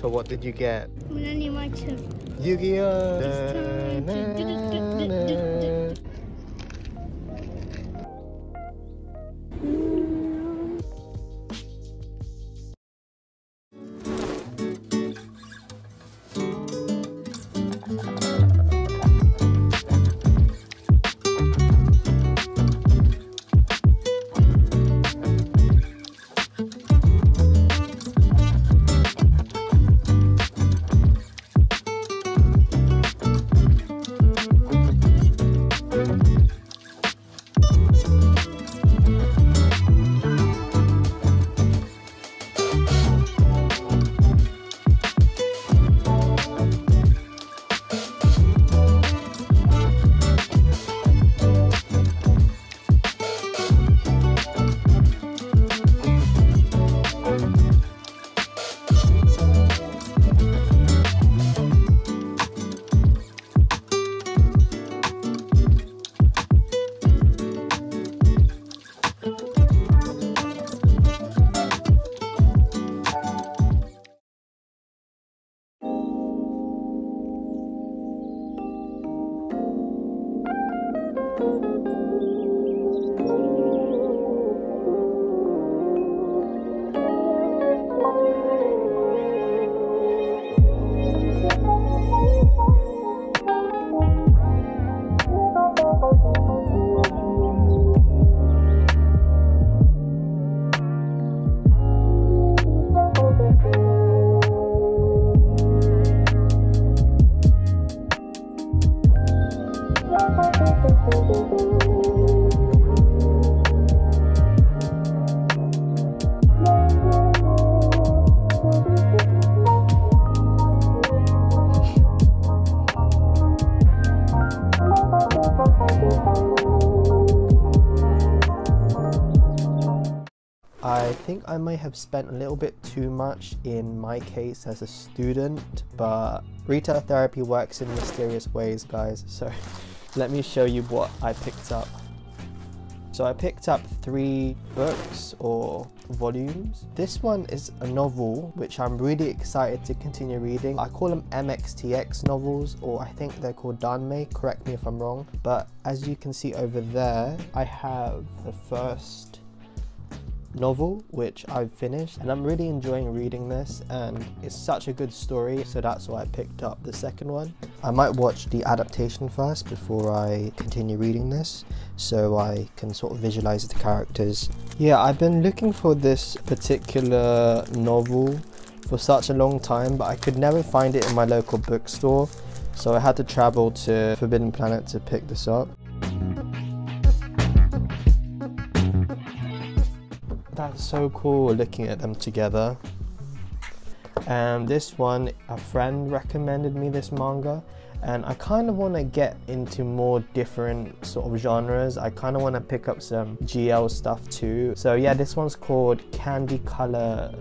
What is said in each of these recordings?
So what did you get? Yu-Gi-Oh! Think I may have spent a little bit too much in my case as a student, but retail therapy works in mysterious ways, guys. So let me show you what I picked up. So I picked up three books or volumes. This one is a novel which I'm really excited to continue reading. I call them MXTX novels or I think they're called Danmei, correct me if I'm wrong. But as you can see over there, I have the first novel which I've finished and I'm really enjoying reading this and it's such a good story so that's why I picked up the second one. I might watch the adaptation first before I continue reading this so I can sort of visualize the characters. Yeah I've been looking for this particular novel for such a long time but I could never find it in my local bookstore so I had to travel to Forbidden Planet to pick this up. That's so cool looking at them together. And um, this one, a friend recommended me this manga, and I kind of want to get into more different sort of genres. I kind of want to pick up some GL stuff too. So yeah, this one's called Candy Color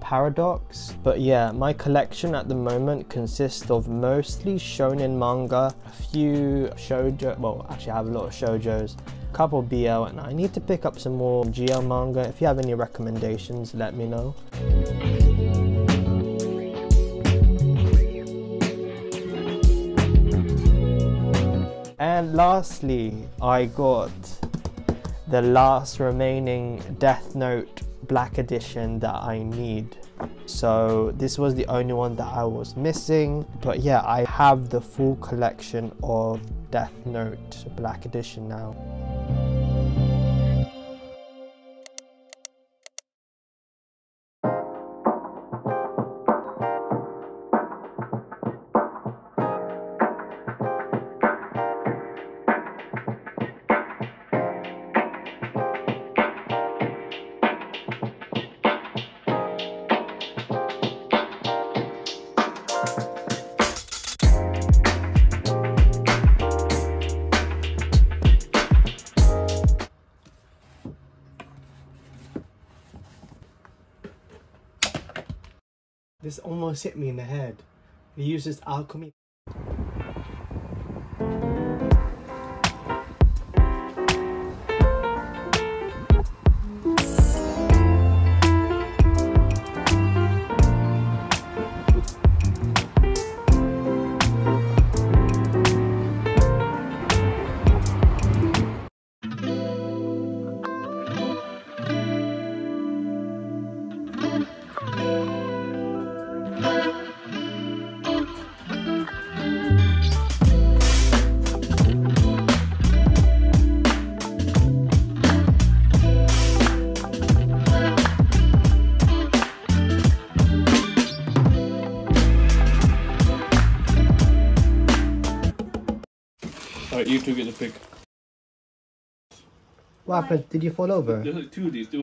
Paradox. But yeah, my collection at the moment consists of mostly shonen manga, a few shoujo, well actually I have a lot of shoujos, couple BL and I need to pick up some more GL manga. If you have any recommendations, let me know. And lastly, I got the last remaining Death Note Black Edition that I need. So this was the only one that I was missing. But yeah, I have the full collection of Death Note Black Edition now. Almost hit me in the head. He uses alchemy. You two get the pick. What happened? Did you fall over? There's like two of these. Do